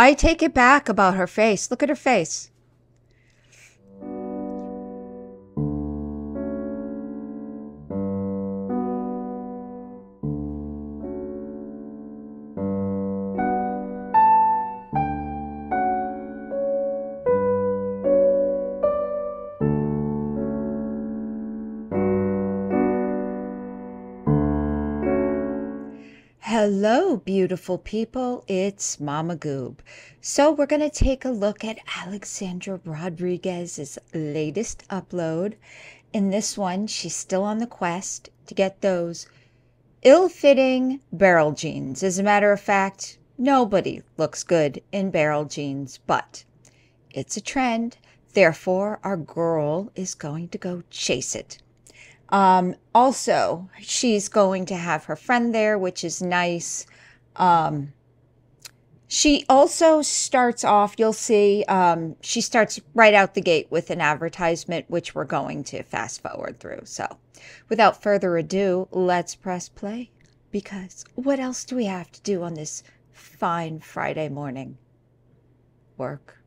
I take it back about her face. Look at her face. Beautiful people. It's Mama Goob. So, we're going to take a look at Alexandra Rodriguez's latest upload. In this one, she's still on the quest to get those ill fitting barrel jeans. As a matter of fact, nobody looks good in barrel jeans, but it's a trend. Therefore, our girl is going to go chase it. Um, also, she's going to have her friend there, which is nice. Um, she also starts off, you'll see, um, she starts right out the gate with an advertisement, which we're going to fast forward through. So, without further ado, let's press play. Because what else do we have to do on this fine Friday morning? Work,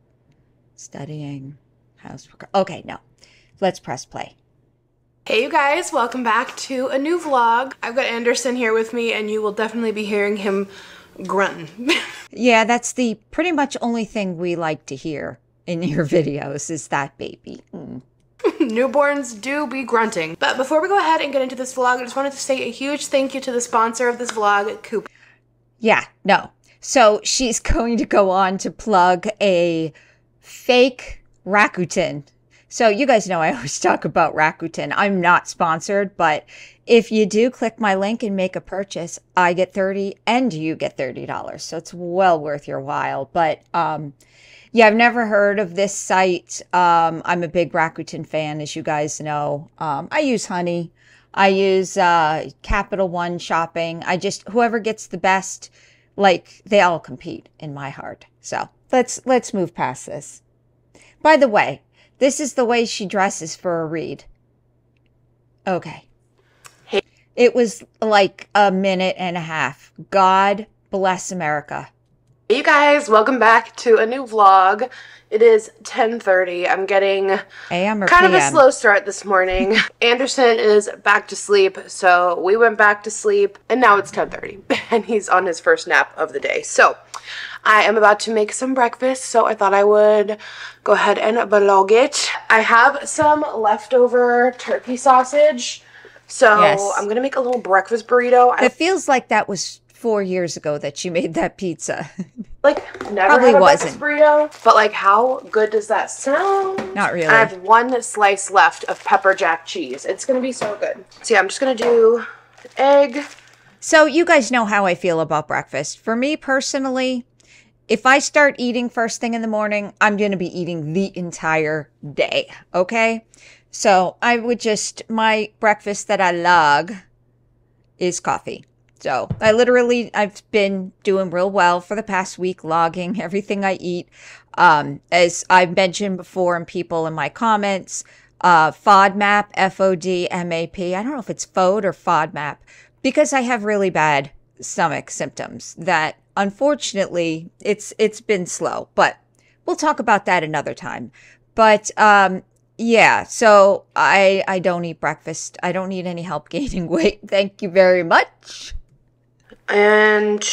studying, housework. Okay, no. Let's press play. Hey you guys, welcome back to a new vlog. I've got Anderson here with me and you will definitely be hearing him grunting. yeah, that's the pretty much only thing we like to hear in your videos is that baby. Mm. Newborns do be grunting. But before we go ahead and get into this vlog, I just wanted to say a huge thank you to the sponsor of this vlog, Coop. Yeah, no. So she's going to go on to plug a fake Rakuten so you guys know I always talk about Rakuten. I'm not sponsored, but if you do click my link and make a purchase, I get 30 and you get $30. So it's well worth your while. But um, yeah, I've never heard of this site. Um, I'm a big Rakuten fan, as you guys know. Um, I use Honey. I use uh, Capital One Shopping. I just whoever gets the best, like they all compete in my heart. So let's let's move past this. By the way, this is the way she dresses for a read. Okay. Hey. It was like a minute and a half. God bless America. Hey you guys, welcome back to a new vlog. It is 10:30. I'm getting AM kind PM? of a slow start this morning. Anderson is back to sleep, so we went back to sleep and now it's 10:30 and he's on his first nap of the day. So, I am about to make some breakfast, so I thought I would go ahead and vlog it. I have some leftover turkey sausage, so yes. I'm gonna make a little breakfast burrito. It feels like that was four years ago that you made that pizza. like never Probably had a wasn't. breakfast burrito, but like how good does that sound? Not really. I have one slice left of pepper jack cheese. It's gonna be so good. So yeah, I'm just gonna do egg. So you guys know how I feel about breakfast. For me personally, if I start eating first thing in the morning, I'm going to be eating the entire day. Okay. So I would just, my breakfast that I log is coffee. So I literally, I've been doing real well for the past week, logging everything I eat. Um, as I've mentioned before and people in my comments, uh, FODMAP, F-O-D-M-A-P. I don't know if it's FOD or FODMAP because I have really bad stomach symptoms that unfortunately, it's it's been slow, but we'll talk about that another time. But um, yeah, so I I don't eat breakfast. I don't need any help gaining weight. Thank you very much. And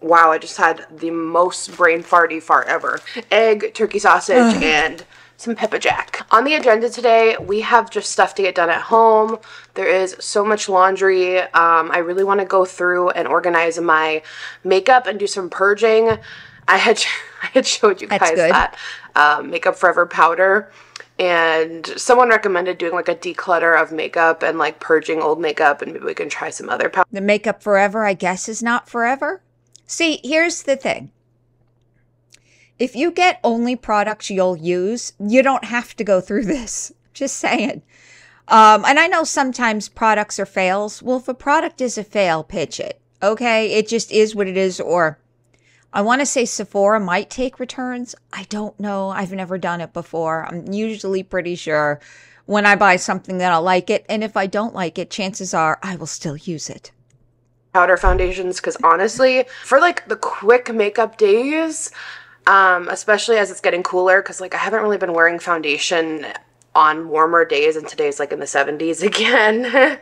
wow, I just had the most brain farty fart ever. Egg, turkey sausage, and some pepper jack. On the agenda today, we have just stuff to get done at home. There is so much laundry. Um, I really want to go through and organize my makeup and do some purging. I had I had showed you guys that um, Makeup Forever powder and someone recommended doing like a declutter of makeup and like purging old makeup and maybe we can try some other powder. The makeup forever I guess is not forever. See, here's the thing. If you get only products you'll use, you don't have to go through this. Just saying. Um, and I know sometimes products are fails. Well, if a product is a fail, pitch it. Okay. It just is what it is. Or I want to say Sephora might take returns. I don't know. I've never done it before. I'm usually pretty sure when I buy something that I'll like it. And if I don't like it, chances are I will still use it. powder foundations because honestly, for like the quick makeup days, um, especially as it's getting cooler, because like I haven't really been wearing foundation on warmer days, and today's like in the 70s again.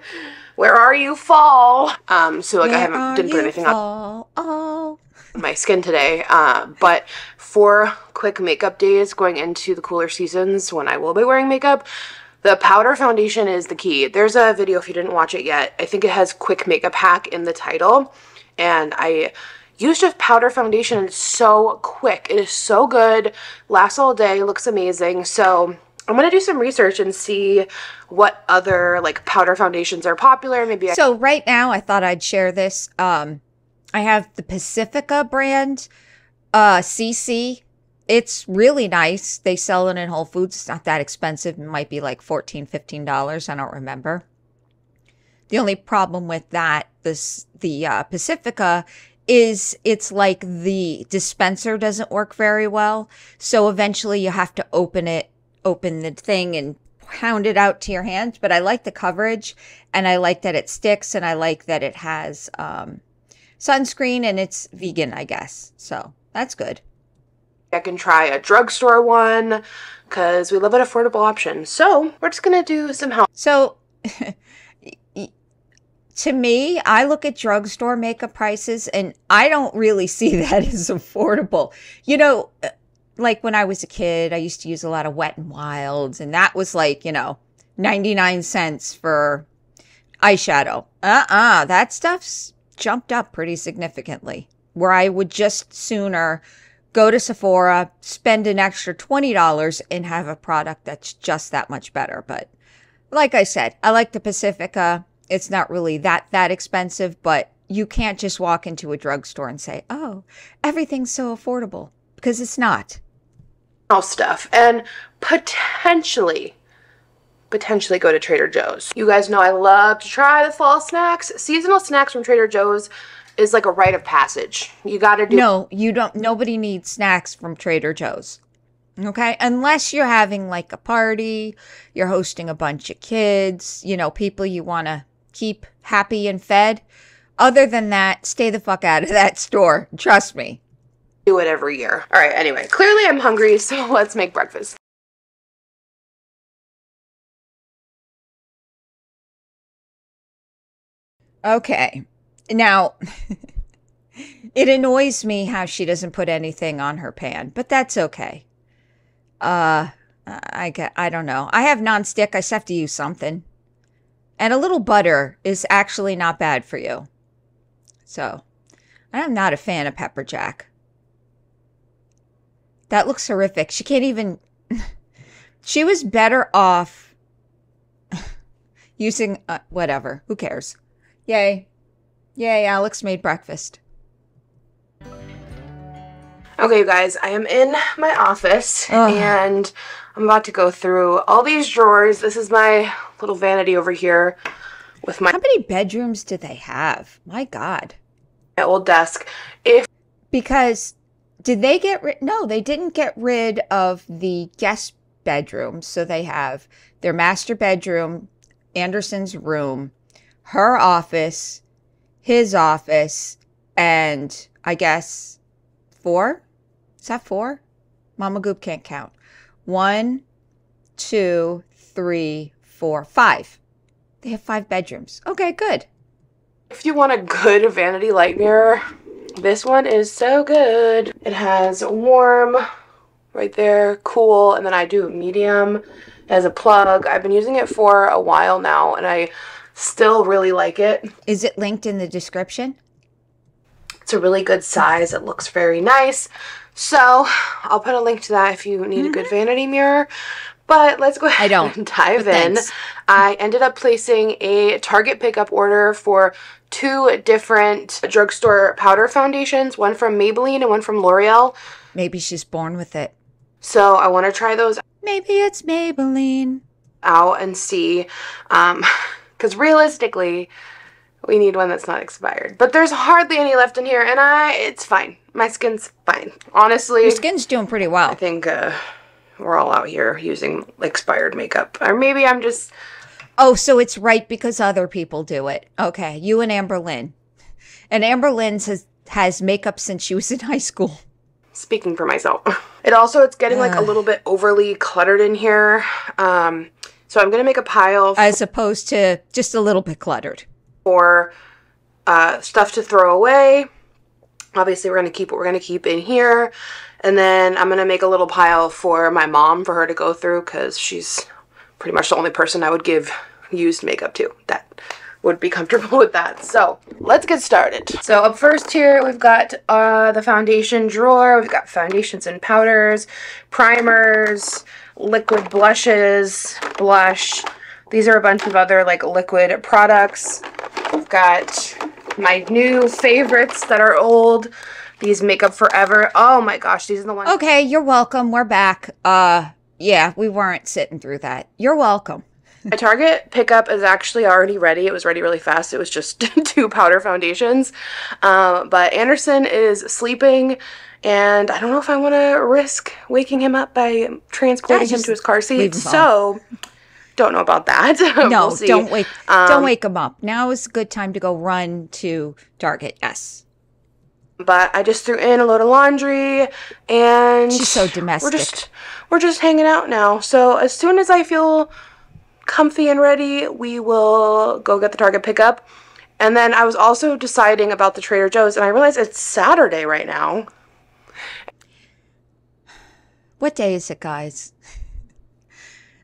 Where are you, fall? Um, so like I haven't didn't put anything on Oh, my skin today. Uh, but for quick makeup days going into the cooler seasons when I will be wearing makeup, the powder foundation is the key. There's a video if you didn't watch it yet. I think it has quick makeup hack in the title. And I just powder foundation it's so quick. It is so good. Lasts all day, looks amazing. So I'm gonna do some research and see what other like powder foundations are popular. Maybe I So right now, I thought I'd share this. Um, I have the Pacifica brand, uh, CC. It's really nice. They sell it in Whole Foods. It's not that expensive. It might be like $14, $15. I don't remember. The only problem with that, this the uh, Pacifica, is it's like the dispenser doesn't work very well. So eventually you have to open it, open the thing and pound it out to your hands. But I like the coverage and I like that it sticks and I like that it has um, sunscreen and it's vegan, I guess. So that's good. I can try a drugstore one because we love an affordable option. So we're just gonna do some help. So to me, I look at drugstore makeup prices and I don't really see that as affordable. You know, uh, like when I was a kid, I used to use a lot of Wet and Wilds, and that was like, you know, 99 cents for eyeshadow. Uh uh that stuff's jumped up pretty significantly. Where I would just sooner go to Sephora, spend an extra $20 and have a product that's just that much better. But like I said, I like the Pacifica. It's not really that that expensive, but you can't just walk into a drugstore and say, "Oh, everything's so affordable," because it's not. All stuff and potentially potentially go to Trader Joe's. You guys know I love to try the fall snacks. Seasonal snacks from Trader Joe's is like a rite of passage. You got to do No, you don't nobody needs snacks from Trader Joe's. Okay? Unless you're having like a party, you're hosting a bunch of kids, you know, people you want to keep happy and fed. Other than that, stay the fuck out of that store. Trust me. do it every year. All right, anyway, clearly I'm hungry, so let's make breakfast. Okay. Now, it annoys me how she doesn't put anything on her pan, but that's okay. Uh, I I don't know. I have nonstick. I just have to use something. And a little butter is actually not bad for you. So, I'm not a fan of pepper jack. That looks horrific. She can't even. she was better off using uh, whatever. Who cares? Yay. Yay, Alex made breakfast. Okay, you guys, I am in my office Ugh. and I'm about to go through all these drawers. This is my little vanity over here with my How many bedrooms do they have? My God. My old desk. If Because did they get rid? No, they didn't get rid of the guest bedrooms. So they have their master bedroom, Anderson's room, her office, his office, and I guess four? Is that four? Mama Goob can't count. One, two, three, four, five. They have five bedrooms. Okay, good. if you want a good vanity light mirror, this one is so good. It has warm right there, cool, and then I do medium as a plug. I've been using it for a while now and I still really like it. Is it linked in the description? It's a really good size. It looks very nice. So I'll put a link to that if you need a good vanity mirror. But let's go ahead Mm-hmm. don't, and dive in. thanks. I ended up placing a Target pickup order for two different drugstore powder foundations, one from Maybelline and one from L'Oreal. Maybe she's born with it. So I want to try those Maybe it's Maybelline. out and see. Um, because realistically, we need one that's not expired. But there's hardly any left in here, and I it's fine. My skin's fine. Honestly, Your skin's doing pretty well. I think uh, we're all out here using expired makeup, or maybe I'm just Oh, so it's right because other people do it. Okay, you and Amber Lynn. And Amber Lynn's has has makeup since she was in high school. Speaking for myself. It also it's getting like a little bit overly cluttered in here. Um, so I'm gonna make a pile As opposed to just a little bit cluttered. For uh, stuff to throw away. Obviously, we're gonna keep what we're gonna keep in here, and then I'm gonna make a little pile for my mom for her to go through because she's pretty much the only person I would give used makeup to that would be comfortable with that. So let's get started. So up first here, we've got uh, the foundation drawer. We've got foundations and powders, primers, liquid blushes, blush. These are a bunch of other like liquid products. We've got my new favorites that are old. These Makeup Forever. Oh my gosh, these are the ones. Okay, you're welcome. We're back. Uh yeah, we weren't sitting through that. You're welcome. My Target pickup is actually already ready. It was ready really fast. It was just two powder foundations. Um, but Anderson is sleeping, and I don't know if I want to risk waking him up by transporting Yeah, him to his car seat. So, don't know about that. No, We'll see. don't wake Um, don't wake him up. Now is a good time to go run to Target. Yes. But I just threw in a load of laundry, and She's so domestic. We're just we're just hanging out now. So as soon as I feel comfy and ready, we will go get the Target pickup. And then I was also deciding about the Trader Joe's, and I realized it's Saturday right now. What day is it, guys?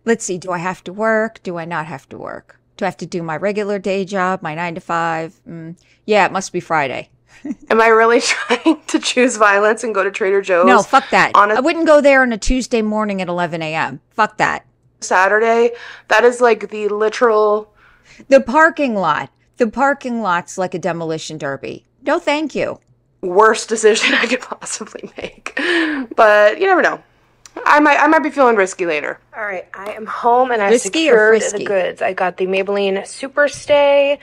Let's see. Do I have to work? Do I not have to work? Do I have to do my regular day job, my nine to five? Mm, yeah, it must be Friday. Am I really trying to choose violence and go to Trader Joe's No, fuck that. on a- I wouldn't go there on a Tuesday morning at 11 a.m. Fuck that. Saturday? That is like the literal. The parking lot. The parking lot's like a demolition derby. No, thank you. worst decision I could possibly make. But you never know. I might I might be feeling risky later. All right, I am home and I Risky or secured the goods. I got the Maybelline Super Stay,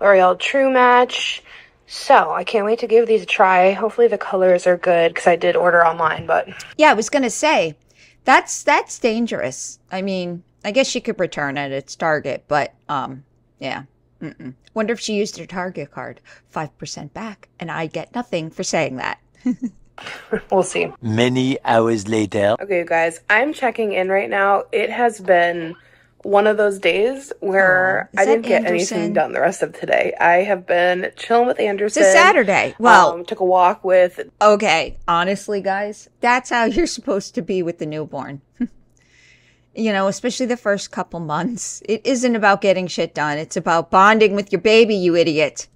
L'Oreal True Match. So I can't wait to give these a try. Hopefully the colors are good because I did order online, but Yeah, I was gonna say that's that's dangerous. I mean, I guess she could return it. It's Target, but um, yeah. Mm-mm. Wonder if she used her Target card, five percent back, and I get nothing for saying that. we'll see. Many hours later. Okay, you guys, I'm checking in right now. It has been one of those days where Aw, I didn't get Anderson? anything done the rest of today. I have been chilling with Anderson. It's a Saturday. Well, um, took a walk with okay, honestly, guys, that's how you're supposed to be with the newborn. you know, especially the first couple months. It isn't about getting shit done. It's about bonding with your baby, you idiot.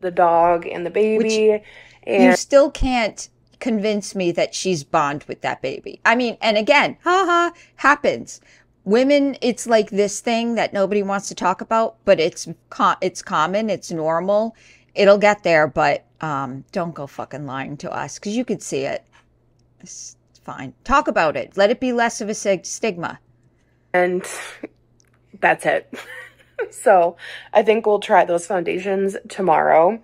the dog and the baby. you and still can't convince me that she's bond with that baby. I mean, and again, haha, happens. Women, it's like this thing that nobody wants to talk about, but it's co- it's common, it's normal. It'll get there, but um, don't go fucking lying to us because you could see it. It's fine. Talk about it. Let it be less of a sig- stigma. and that's it. so I think we'll try those foundations tomorrow.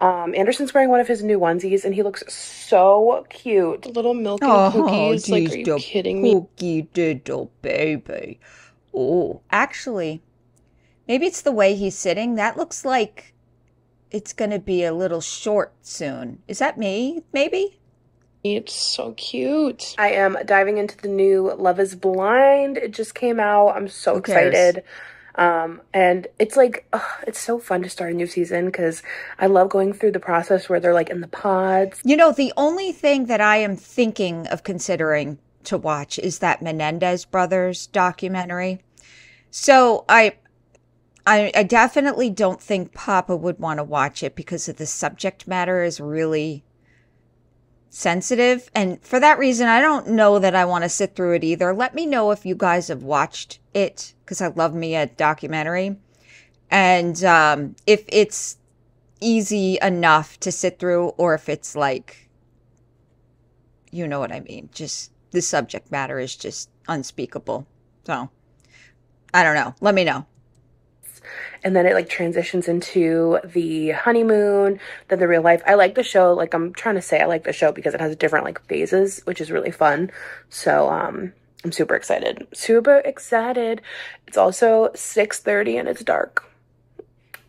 Um, Anderson's wearing one of his new onesies and he looks so cute. Little milk and cookies. Like, are you kidding me? Cookie diddle baby. Oh, actually, maybe it's the way he's sitting. That looks like it's going to be a little short soon. Is that me? Maybe? It's so cute. I am diving into the new Love is Blind. It just came out. I'm so Who cares? Um, and it's like, ugh, it's so fun to start a new season because I love going through the process where they're like in the pods. You know, the only thing that I am thinking of considering to watch is that Menendez brothers documentary. So I I, I definitely don't think Papa would want to watch it because of the subject matter is really sensitive. And for that reason, I don't know that I want to sit through it either. Let me know if you guys have watched it because I love me a documentary. And um, if it's easy enough to sit through or if it's like, you know what I mean. Just the subject matter is just unspeakable. So I don't know. Let me know. And then it like transitions into the honeymoon then the real life. I like the show like i'm trying to say i like the show because it has different like phases which is really fun. So um i'm super excited. Super excited. It's also 6.30 and it's dark.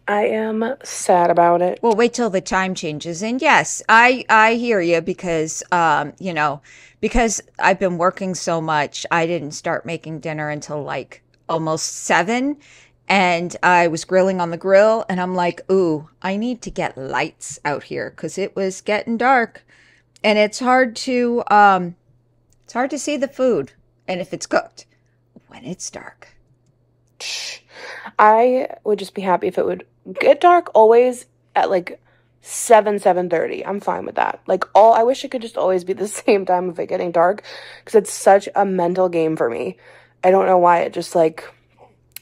I am sad about it. Well, wait till the time changes. And yes, I I hear you because um, you know, because I've been working so much, I didn't start making dinner until like almost 7 and I was grilling on the grill and I'm like, "Ooh, I need to get lights out here cuz it was getting dark." And it's hard to um it's hard to see the food and if it's cooked when it's dark. I would just be happy if it would get dark always at like 7 7.30 i'm fine with that like all i wish it could just always be the same time of it getting dark because it's such a mental game for me i don't know why it just like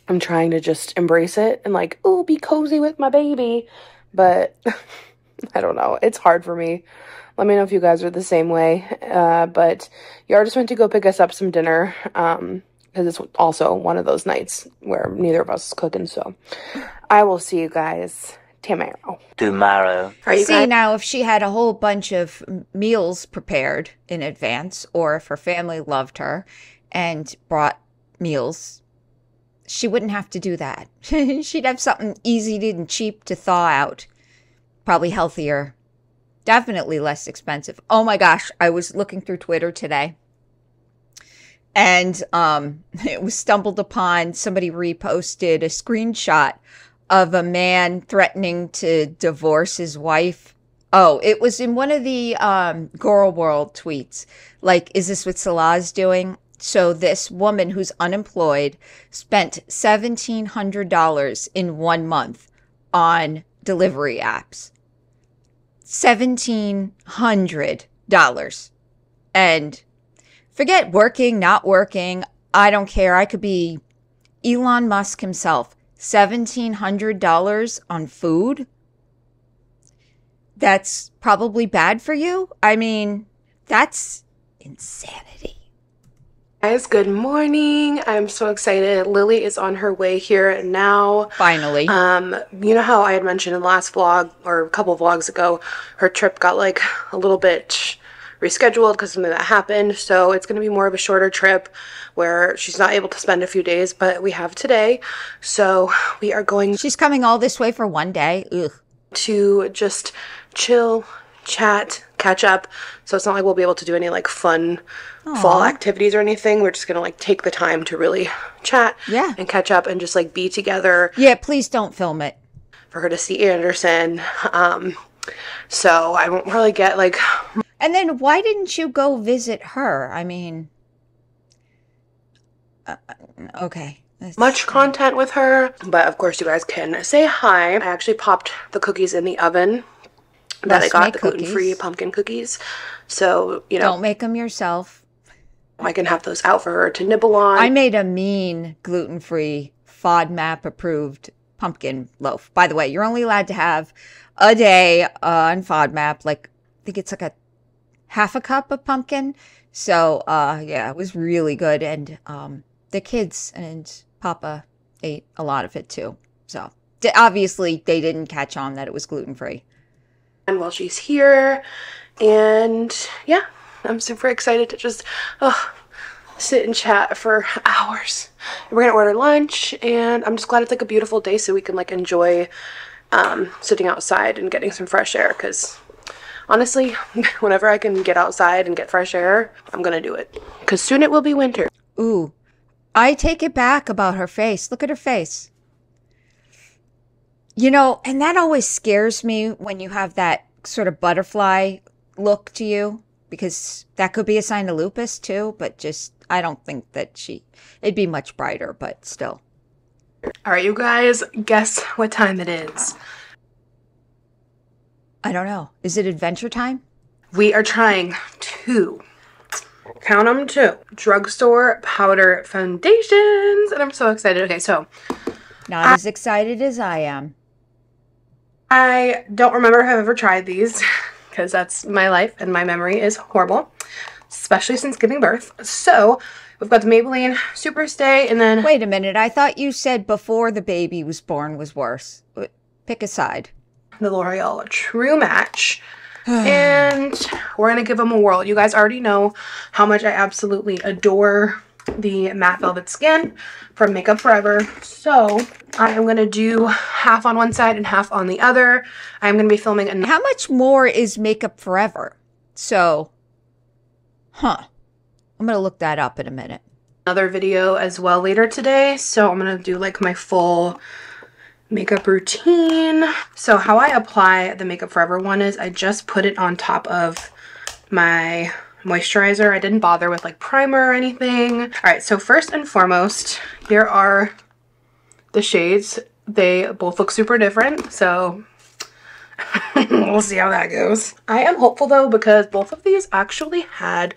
i'm trying to just embrace it and like oh be cozy with my baby but i don't know it's hard for me let me know if you guys are the same way uh, but yar just went to go pick us up some dinner um, because it's also one of those nights where neither of us is cooking. So I will see you guys tomorrow. Tomorrow. Are you See guys? now, if she had a whole bunch of meals prepared in advance, or if her family loved her and brought meals, she wouldn't have to do that. She'd have something easy and cheap to thaw out. Probably healthier. Definitely less expensive. Oh my gosh, I was looking through Twitter today. And um, it was stumbled upon. Somebody reposted a screenshot of a man threatening to divorce his wife. Oh, it was in one of the um, Gorl World tweets. Like, is this what Salah's doing? So this woman who's unemployed spent seventeen hundred dollars in one month on delivery apps. Seventeen hundred dollars, and forget working, not working. I don't care. I could be Elon Musk himself. $1,700 on food? That's probably bad for you? I mean, that's insanity. Guys, good morning. I'm so excited. Lily is on her way here now. Finally. Um, you know how I had mentioned in the last vlog or a couple vlogs ago, her trip got like a little bit rescheduled because something that happened. So it's going to be more of a shorter trip where she's not able to spend a few days, but we have today. So we are going She's coming all this way for one day. Ugh. to just chill, chat, catch up. So it's not like we'll be able to do any like fun fall activities or anything. We're just going to like take the time to really chat Yeah. and catch up and just like be together Yeah, please don't film it. for her to see Anderson. Um, so I won't really get like And then why didn't you go visit her? I mean, uh, okay. That's- much content with her, but of course you guys can say hi. I actually popped the cookies in the oven that I got, the gluten free pumpkin cookies. So, you know, Don't make them yourself. I can have those out for her to nibble on. I made a mean gluten free FODMAP approved pumpkin loaf. By the way, you're only allowed to have a day on FODMAP. Like, I think it's like a half a cup of pumpkin. So, uh, yeah, it was really good. And um, the kids and Papa ate a lot of it too. So, d- obviously, they didn't catch on that it was gluten free. and while she's here. And yeah, I'm super excited to just oh, sit and chat for hours. We're gonna order lunch, and I'm just glad it's like a beautiful day so we can like enjoy um, sitting outside and getting some fresh air. Because honestly, whenever I can get outside and get fresh air, I'm gonna do it. Because soon it will be winter. Ooh, I take it back about her face. Look at her face. You know, and that always scares me when you have that sort of butterfly look to you because that could be a sign of lupus too, but just I don't think that she it'd be much brighter, but still. All right, you guys, guess what time it is? I don't know. Is it adventure time? We are trying two, count them two, drugstore powder foundations. And I'm so excited. Okay, so Not as excited as I am. I don't remember if I've ever tried these because that's my life and my memory is horrible, especially since giving birth. So we've got the Maybelline Superstay and then Wait a minute. I thought you said before the baby was born was worse. Pick a side. the L'Oreal True Match. and we're going to give them a whirl. You guys already know how much I absolutely adore the Matte Velvet Skin from Makeup Forever. So I am going to do half on one side and half on the other. I'm going to be filming another How much more is Makeup Forever? So, huh. I'm going to look that up in a minute. another video as well later today. So I'm going to do like my full makeup routine. So how I apply the Makeup Forever one is I just put it on top of my moisturizer. I didn't bother with like primer or anything. All right, so first and foremost, here are the shades. They both look super different, so we'll see how that goes. I am hopeful though because both of these actually had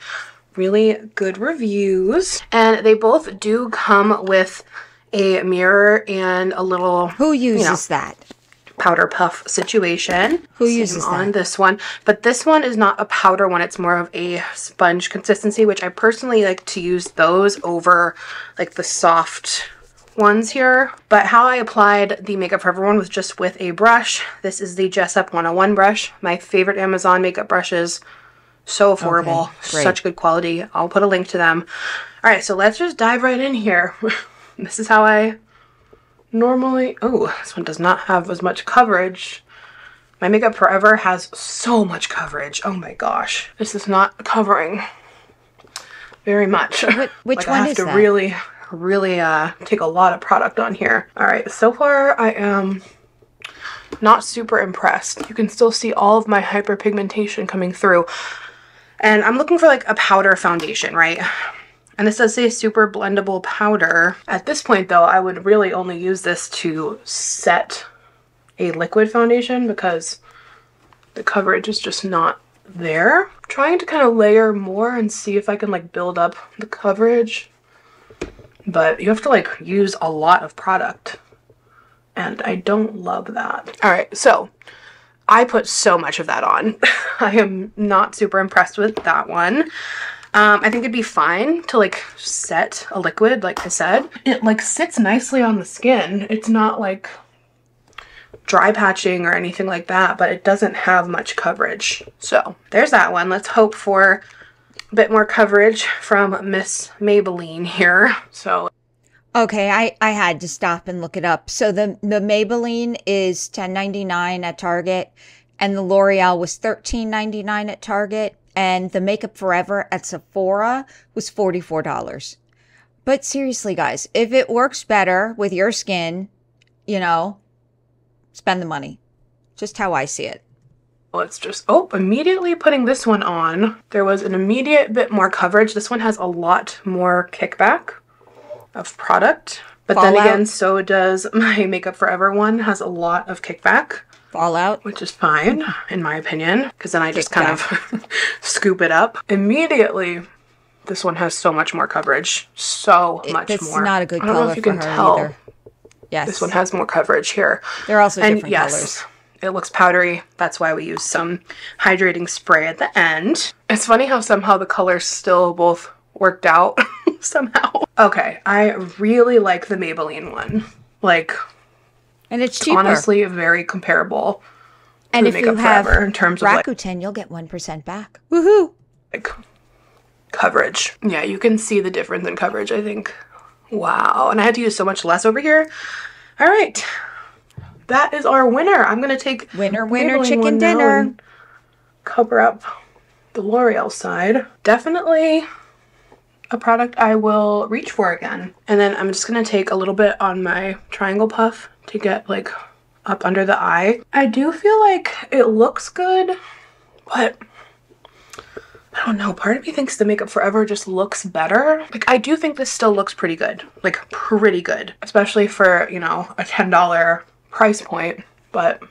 really good reviews and they both do come with a mirror and a little Who uses know, that? Powder puff situation. Who Same uses on that? this one? But this one is not a powder one. It's more of a sponge consistency, which I personally like to use those over like the soft ones here. But how I applied the Makeup Forever one was just with a brush. This is the Jessup 101 brush. My favorite Amazon makeup brushes. So affordable, Okay, such good quality. I'll put a link to them. All right, so let's just dive right in here. this is how I normally oh this one does not have as much coverage. My makeup forever has so much coverage. Oh my gosh this is not covering very much. What- which like one i have is to that? really really uh take a lot of product on here. All right so far i am not super impressed. You can still see all of my hyperpigmentation coming through. And i'm looking for like a powder foundation right and this does say super blendable powder. At this point though, I would really only use this to set a liquid foundation because the coverage is just not there. trying to kind of layer more and see if I can like build up the coverage. But you have to like use a lot of product. And I don't love that. All right, so I put so much of that on. I am not super impressed with that one. Um, I think it'd be fine to like set a liquid, like I said. It like sits nicely on the skin. It's not like dry patching or anything like that, but it doesn't have much coverage. So there's that one. Let's hope for a bit more coverage from Miss Maybelline here. So Okay, I, I had to stop and look it up. So the, the Maybelline is ten ninety nine at Target, and the L'Oreal was thirteen ninety nine at Target, and the Makeup Forever at Sephora was forty four dollars. But seriously, guys, if it works better with your skin, you know, spend the money. Just how I see it. let's just, oh, immediately putting this one on. There was an immediate bit more coverage. This one has a lot more kickback of product. But then again, so does my Makeup Forever one, has a lot of kickback. Fallout. which is fine in my opinion because then I just kind of scoop it up immediately. This one has so much more coverage, so much It's more. It's not a good I don't know color if you for can her tell. either. Yes, This one has more coverage here, they're also and different yes, colors. it looks powdery. That's why we use some hydrating spray at the end. It's funny how somehow the colors still both worked out somehow. Okay, I really like the Maybelline one. Like And it's cheaper. honestly, very comparable. and if you Makeup have Forever in terms of, like- Rakuten, you'll get 1% back. Woohoo! like coverage. Yeah, you can see the difference in coverage, I think. Wow, and I had to use so much less over here. All right. That is our winner. I'm going to take Winner, winner, chicken dinner. Cover up the L'Oreal side. Definitely a product I will reach for again. And then I'm just going to take a little bit on my triangle puff to get like up under the eye. I do feel like it looks good, but I don't know. Part of me thinks the Makeup Forever just looks better. Like, I do think this still looks pretty good. Like, pretty good. Especially for, you know, a $10 price point. But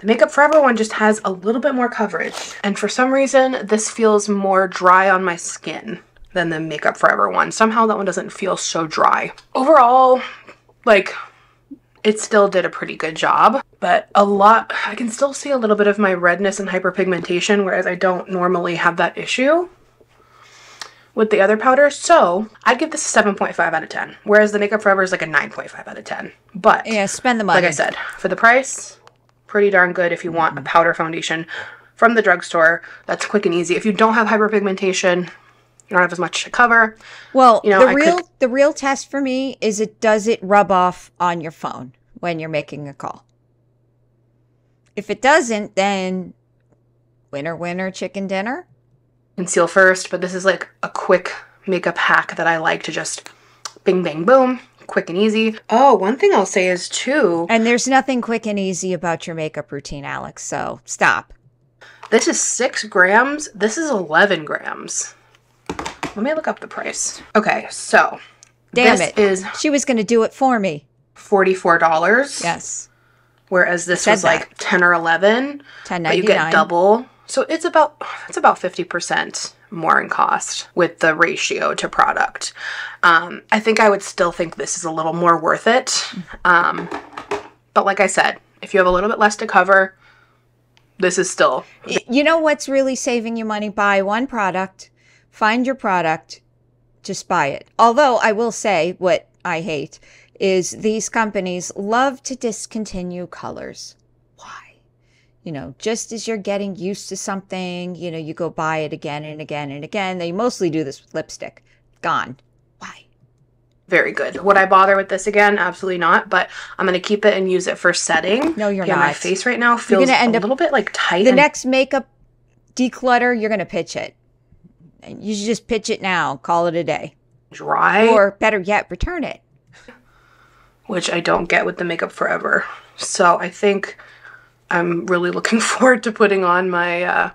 the Makeup Forever one just has a little bit more coverage. And for some reason, this feels more dry on my skin than the Makeup Forever one. Somehow that one doesn't feel so dry. Overall, like, it still did a pretty good job, but a lot, I can still see a little bit of my redness and hyperpigmentation, whereas I don't normally have that issue with the other powders. So I'd give this a 7.5 out of 10, whereas the Makeup Forever is like a 9.5 out of 10. But Yeah, spend the money. like I said, for the price, pretty darn good if you want a mm-hmm. powder foundation from the drugstore. That's quick and easy. If you don't have hyperpigmentation, you don't have as much to cover. Well, You know, the I could- real the real test for me is it does it rub off on your phone when you're making a call. If it doesn't, then winner winner chicken dinner. Conceal first, but this is like a quick makeup hack that I like to just bing, bang, boom, quick and easy. Oh, one thing I'll say is too, And there's nothing quick and easy about your makeup routine, Alex. So stop. this is six grams. This is 11 grams. Let me look up the price. Okay, so Damn this it. is She was going to do it for me. $44. Yes. Whereas this Said was that. like 10 or 11. Ten but you get nine. double. So it's about it's about 50% more in cost with the ratio to product. Um, I think I would still think this is a little more worth it. Um, but like I said, if you have a little bit less to cover, this is still You know what's really saving you money? Buy one product, find your product, just buy it. Although I will say what I hate is these companies love to discontinue colors. You know, just as you're getting used to something, you know, you go buy it again and again and again. They mostly do this with lipstick. Gone. Why? very good. Would I bother with this again? Absolutely not. But I'm gonna keep it and use it for setting. No, you're yeah, My face right now feels gonna end a up- little bit like tight. The and next makeup declutter, you're going to pitch it. And you should just pitch it now, call it a day. dry. Or better yet, return it. which I don't get with the Makeup Forever. So I think I'm really looking forward to putting on my uh,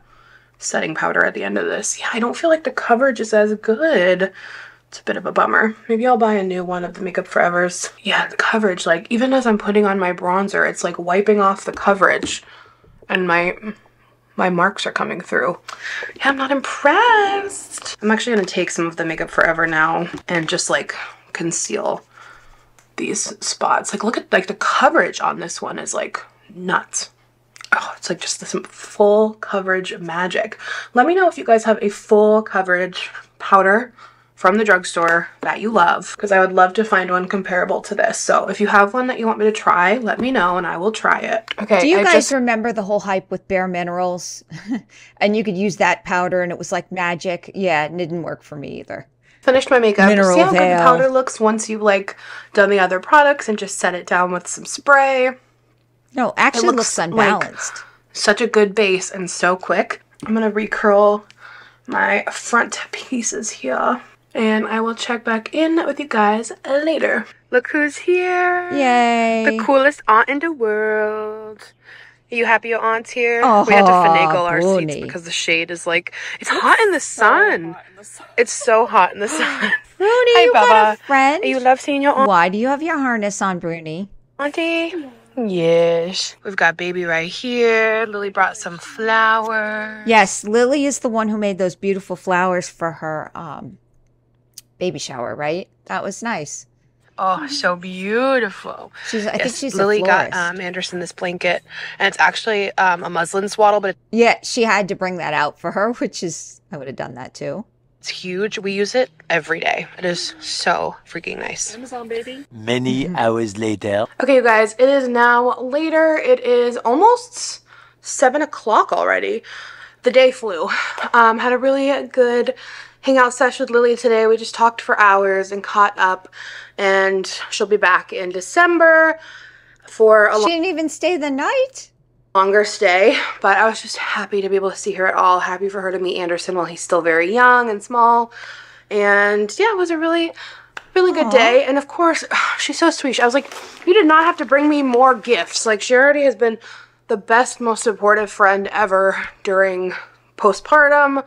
setting powder at the end of this. Yeah, I don't feel like the coverage is as good. It's a bit of a bummer. Maybe I'll buy a new one of the Makeup Forevers. Yeah, the coverage, like even as I'm putting on my bronzer, it's like wiping off the coverage and my my marks are coming through. Yeah, I'm not impressed. I'm actually gonna take some of the Makeup Forever now and just like conceal these spots. Like look at like the coverage on this one is like nuts. Oh, it's like just this full coverage magic. Let me know if you guys have a full coverage powder from the drugstore that you love because I would love to find one comparable to this. So if you have one that you want me to try, let me know and I will try it. Okay. Do you I guys just- remember the whole hype with Bare Minerals? and you could use that powder and it was like magic. Yeah, it didn't work for me either. finished my makeup. Mineral See how good the powder looks once you've like done the other products and just set it down with some spray. No, actually it looks looks, like- unbalanced. such a good base and so quick. I'm gonna recurl my front pieces here and I will check back in with you guys later. Look who's here. Yay. The coolest aunt in the world. Are you happy your aunt's here? we had to finagle our seats because the shade is like, it's hot in the sun. It's so hot in the sun. Bruni, Hi, you got a friend? you love seeing your aunt, Why do you have your harness on, Bruni? auntie? Yes. We've got baby right here. Lily brought some flowers. Yes, Lily is the one who made those beautiful flowers for her um, baby shower, right? That was nice. Oh, so beautiful. She's, I think Yes, she's a Lily got um, Anderson this blanket, and it's actually um, a muslin swaddle, but yeah, she had to bring that out for her, which is I would have done that too. It's huge. We use it every day. It is so freaking nice. Amazon, baby. Many hours later. Okay, you guys, it is now later. It is almost seven o'clock already. The day flew. Um, had a really good hangout session with Lily today. We just talked for hours and caught up, and she'll be back in December for a She didn't even stay the night. Longer stay, but I was just happy to be able to see her at all. Happy for her to meet Anderson while he's still very young and small. And yeah, it was a really, really good day. And of course, she's so sweet. I was like, you did not have to bring me more gifts. Like, she already has been the best, most supportive friend ever during postpartum.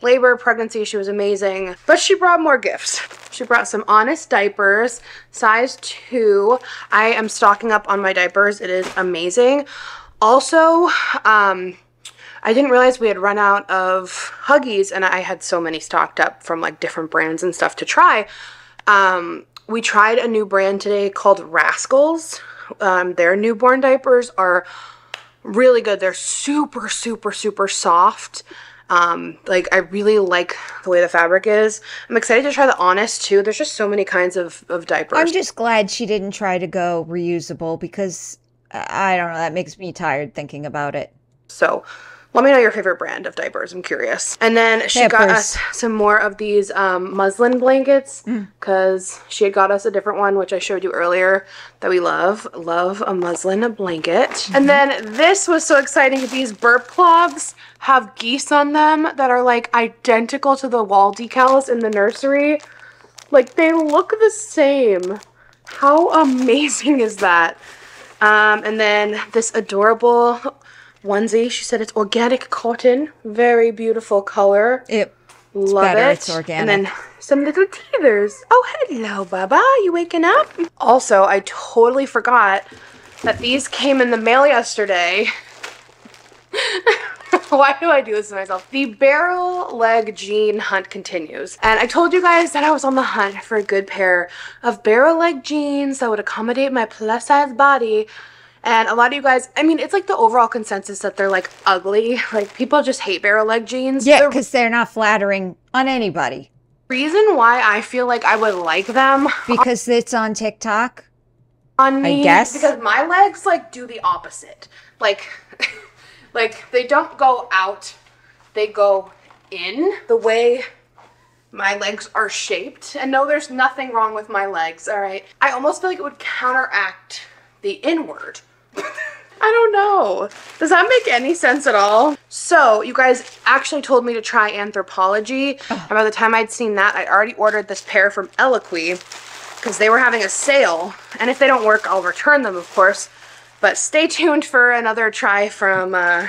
Labor, pregnancy, she was amazing. But she brought more gifts. She brought some honest diapers, size two. I am stocking up on my diapers. It is amazing. Also, um, I didn't realize we had run out of Huggies, and I had so many stocked up from like different brands and stuff to try. Um, we tried a new brand today called Rascals. Um, their newborn diapers are really good. They're super, super, super soft. Um, like I really like the way the fabric is. I'm excited to try the Honest too. There's just so many kinds of, of diapers. I'm just glad she didn't try to go reusable because I don't know. That makes me tired thinking about it. So Let me know your favorite brand of diapers. I'm curious. And then she got Pampers. us some more of these um, muslin blankets Mm. because she had got us a different one, which I showed you earlier that we love. Love a muslin blanket. Mm-hmm. And then this was so exciting. These burp cloths have geese on them that are like identical to the wall decals in the nursery. Like they look the same. How amazing is that? Um, and then this adorable onesie. She said it's organic cotton. Very beautiful color. It, Love better, it. it's organic. And then some little teethers. Oh, hello, Baba. You waking up? Also, I totally forgot that these came in the mail yesterday. Why do I do this to myself? The barrel leg jean hunt continues. And I told you guys that I was on the hunt for a good pair of barrel leg jeans that would accommodate my plus size body. And a lot of you guys, I mean, it's like the overall consensus that they're like ugly. Like people just hate barrel leg jeans. yeah, because they're not flattering on anybody. reason why I feel like I would like them Because it's on TikTok. on me I guess. because my legs like do the opposite. Like like they don't go out, they go in the way my legs are shaped. And no, there's nothing wrong with my legs, all right? I almost feel like it would counteract the inward. I don't know. Does that make any sense at all? So, you guys actually told me to try Anthropologie. And by the time I'd seen that, I'd already ordered this pair from Eloquii because they were having a sale. And if they don't work, I'll return them, of course. But stay tuned for another try from uh,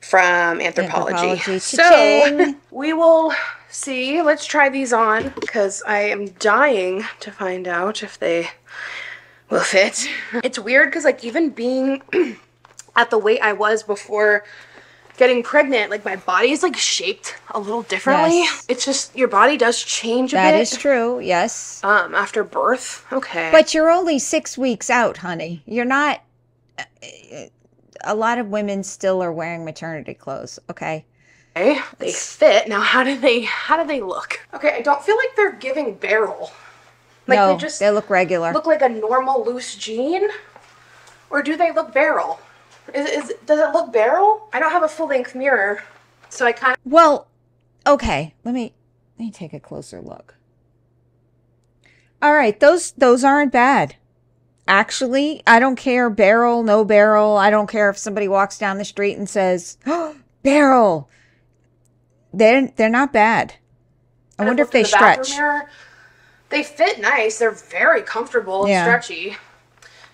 from Anthropologie. Anthropologie. So we will see. Let's try these on because I am dying to find out if they will fit. It's weird because like even being at the weight I was before getting pregnant, like my body is like shaped a little differently. Yes. It's just your body does change a That bit. is true. Yes. Um, after birth. Okay. But you're only six weeks out, honey. You're not. A lot of women still are wearing maternity clothes. Okay. Okay, they fit. Now how do they how do they look? Okay, I don't feel like they're giving barrel. Like no, they just they look regular. look like a normal loose jean? Or do they look barrel? Is, is does it look barrel? I don't have a full length mirror, so I kind of Well, okay. Let me let me take a closer look. All right, those those aren't bad. Actually, I don't care barrel, no barrel. I don't care if somebody walks down the street and says, oh, "Barrel." They're they're not bad. I wonder if they stretch. Mirror. They fit nice. They're very comfortable and Yeah. stretchy.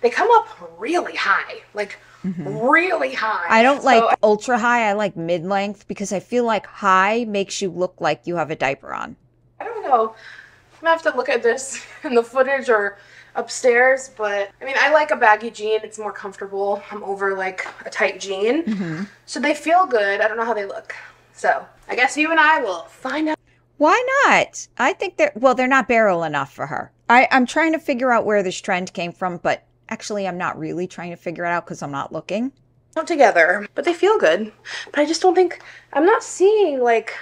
They come up really high, like really high. Mm-hmm. I don't So like ultra high. I like mid length because I feel like high makes you look like you have a diaper on. I don't know. I'm gonna have to look at this in the footage or upstairs, but I mean, I like a baggy jean. It's more comfortable. I'm over like a tight jean. Mm-hmm. So they feel good. I don't know how they look. So I guess you and I will find out. Why not? I think they're well, they're not barrel enough for her. I, I'm trying to figure out where this trend came from, but actually I'm not really trying to figure it out because I'm not looking. Not together, but they feel good. But I just don't think I'm not seeing like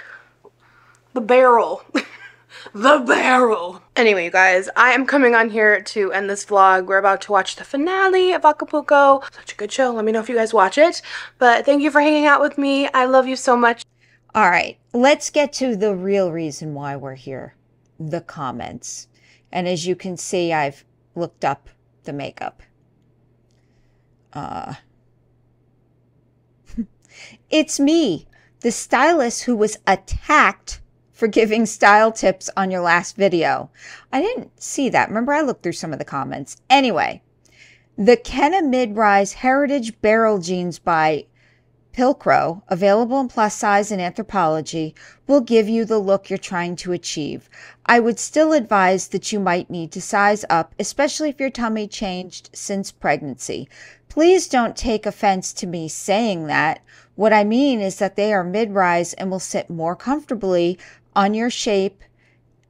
the barrel. the barrel. Anyway, you guys, I am coming on here to end this vlog. We're about to watch the finale of Acapulco. Such a good show. Let me know if you guys watch it. But thank you for hanging out with me. I love you so much. All right, let's get to the real reason why we're here the comments. And as you can see, I've looked up the makeup. Uh, it's me, the stylist who was attacked for giving style tips on your last video. I didn't see that. Remember, I looked through some of the comments. Anyway, the Kenna Mid-Rise Heritage Barrel Jeans by Pilcro, available in plus size and Anthropologie, will give you the look you're trying to achieve. I would still advise that you might need to size up, especially if your tummy changed since pregnancy. Please don't take offense to me saying that. What I mean is that they are mid rise and will sit more comfortably on your shape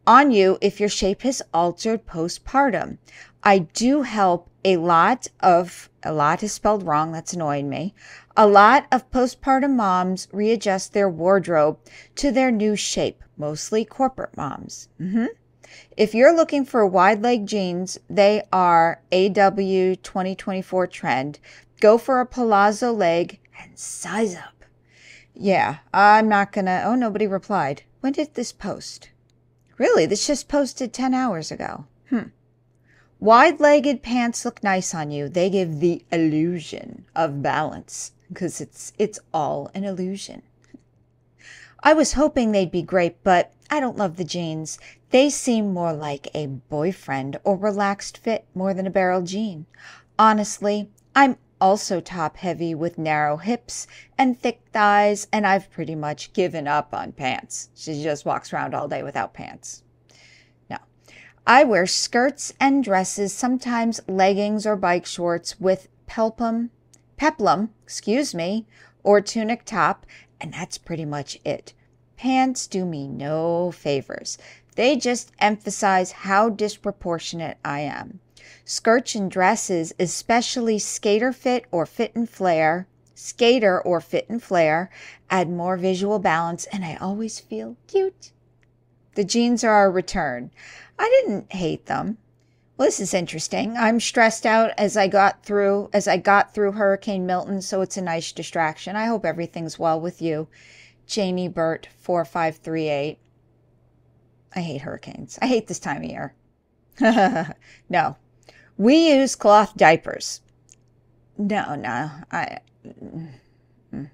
on you if your shape has altered postpartum. I do help a lot of, a lot is spelled wrong, that's annoying me. A lot of postpartum moms readjust their wardrobe to their new shape, mostly corporate moms. Mm-hmm. If you're looking for wide leg jeans, they are AW 2024 trend. Go for a palazzo leg and size up. Yeah, I'm not gonna. Oh, nobody replied. When did this post? Really, this just posted 10 hours ago. Hmm. Wide legged pants look nice on you. They give the illusion of balance because it's, it's all an illusion. I was hoping they'd be great, but I don't love the jeans. They seem more like a boyfriend or relaxed fit more than a barrel jean. Honestly, I'm also top heavy with narrow hips and thick thighs, and I've pretty much given up on pants. She just walks around all day without pants. I wear skirts and dresses, sometimes leggings or bike shorts with pelpum, peplum, excuse me, or tunic top, and that's pretty much it. Pants do me no favors. They just emphasize how disproportionate I am. Skirts and dresses, especially skater fit or fit and flare, skater or fit and flare, add more visual balance and I always feel cute. The jeans are a return. I didn't hate them. Well, this is interesting. I'm stressed out as I got through as I got through Hurricane Milton, so it's a nice distraction. I hope everything's well with you. Janie Burt 4538. I hate hurricanes. I hate this time of year. no, we use cloth diapers. No, no, I. Mm, mm.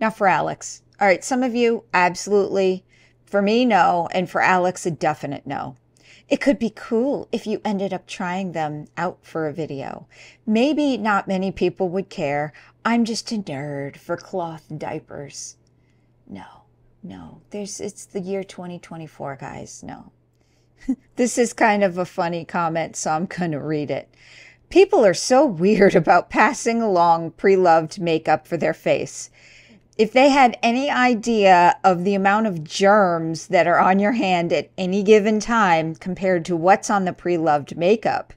Now for Alex. All right, some of you absolutely. For me, no, and for Alex, a definite no. It could be cool if you ended up trying them out for a video. Maybe not many people would care. I'm just a nerd for cloth diapers. No, no. There's it's the year 2024, guys. No. this is kind of a funny comment, so I'm going to read it. People are so weird about passing along pre loved makeup for their face. If they had any idea of the amount of germs that are on your hand at any given time compared to what's on the pre loved makeup,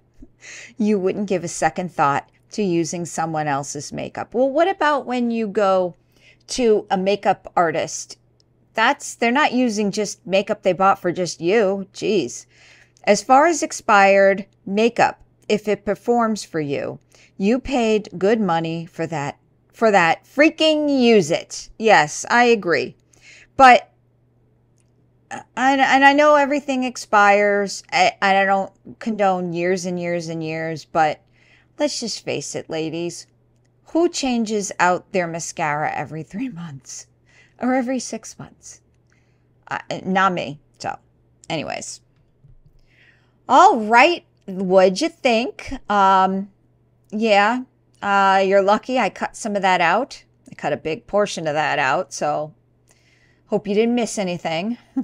you wouldn't give a second thought to using someone else's makeup. Well, what about when you go to a makeup artist that's they're not using just makeup they bought for just you. Geez. As far as expired makeup, if it performs for you, you paid good money for that. For that, freaking use it. Yes, I agree. But and, and I know everything expires, and I don't condone years and years and years, but let's just face it, ladies. Who changes out their mascara every three months? or every six months. Uh, not me. So, anyways. All right. What'd you think? Um, yeah, uh, you're lucky I cut some of that out. I cut a big portion of that out. So, hope you didn't miss anything.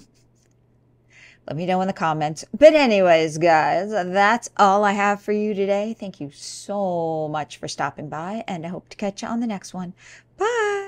Let me know in the comments. But, anyways, guys, that's all I have for you today. Thank you so much for stopping by, and I hope to catch you on the next one. Bye.